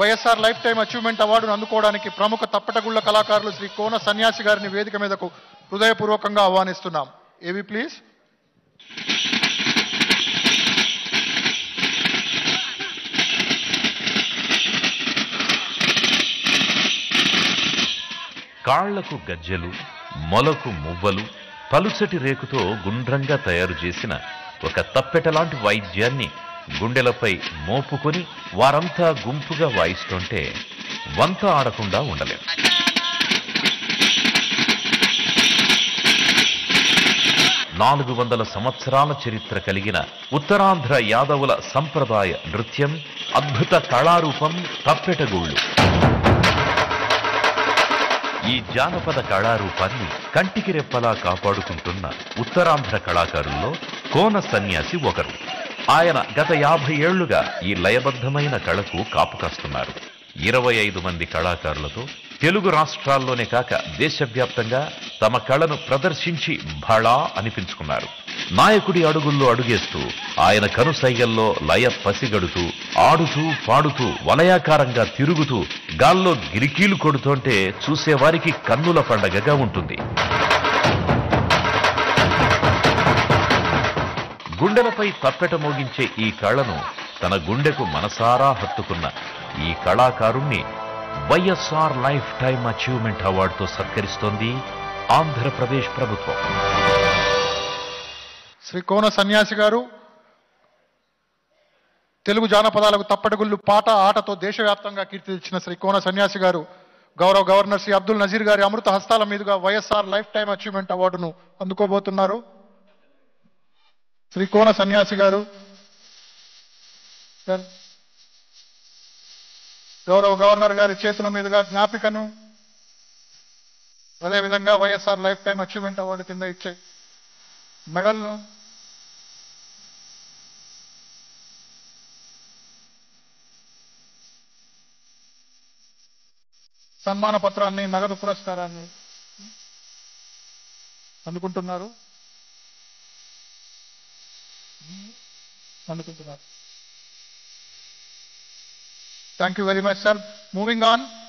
YSR life time achievement అవార్డును అందుకోవడానికి ప్రముఖ తప్పటగుళ్ళ కళాకారులు శ్రీ కోన సన్యాసి గారిని వేదిక మీదకు హృదయపూర్వకంగా ఆహ్వానిస్తున్నాం. ఏవి ప్లీజ్ కాళ్ళకు గజ్జెలు మొలకు మువ్వలు పలుచటి రేకుతో గుండ్రంగా తయారు చేసిన ఒక తప్పెటలాంటి వాయిద్యాన్ని గుండెలపై మోపుకొని వారంతా గుంపుగా వాయిస్తుంటే వంత ఆడకుండా ఉండలేం నాలుగు వందల సంవత్సరాల చరిత్ర కలిగిన ఉత్తరాంధ్ర యాదవుల సంప్రదాయ నృత్యం అద్భుత కళారూపం తప్పెటగూళ్ళు. ఈ జానపద కళారూపాన్ని కంటికి రెప్పలా కాపాడుకుంటున్న ఉత్తరాంధ్ర కళాకారుల్లో కోన సన్యాసి ఒకరు. ఆయన గత యాభై ఏళ్ళుగా ఈ లయబద్ధమైన కళకు కాపు కాస్తున్నారు. ఇరవై ఐదు మంది కళాకారులతో తెలుగు రాష్ట్రాల్లోనే కాక దేశవ్యాప్తంగా తమ కళను ప్రదర్శించి భళా అనిపించుకున్నారు. నాయకుడి అడుగుల్లో అడుగేస్తూ ఆయన కనుసైగల్లో లయ పసిగడుతూ ఆడుతూ పాడుతూ వలయాకారంగా తిరుగుతూ గాల్లో గిరికీలు కొడుతుంటే చూసేవారికి కన్నుల పండగగా ఉంటుంది. గుండెలపై తప్పెట మోగించే ఈ కళను తన గుండెకు మనసారా హత్తుకున్న ఈ కళాకారుణ్ణి వైఎస్ఆర్ లైఫ్ టైం అచీవ్మెంట్ అవార్డుతో సత్కరిస్తోంది ఆంధ్రప్రదేశ్ ప్రభుత్వం. శ్రీ కోన సన్యాసి గారు తెలుగు జానపదాలకు తప్పటగుళ్ళు పాట ఆటతో దేశవ్యాప్తంగా కీర్తి తెచ్చిన శ్రీ కోన సన్యాసి గారు గౌరవ గవర్నర్ శ్రీ అబ్దుల్ నజీర్ గారి అమృత హస్తాల మీదుగా వైఎస్ఆర్ లైఫ్ టైం అచీవ్మెంట్ అవార్డును అందుకోబోతున్నారు. శ్రీ కోన సన్యాసి గారు సార్, గౌరవ గవర్నర్ గారి చేతుల మీదుగా జ్ఞాపికను అదేవిధంగా YSR life time achievement award కింద ఇచ్చే మెడల్ను సన్మాన పత్రాన్ని నగదు పురస్కారాన్ని అందుకుంటున్నారు. Thank you very much, sir. Moving on.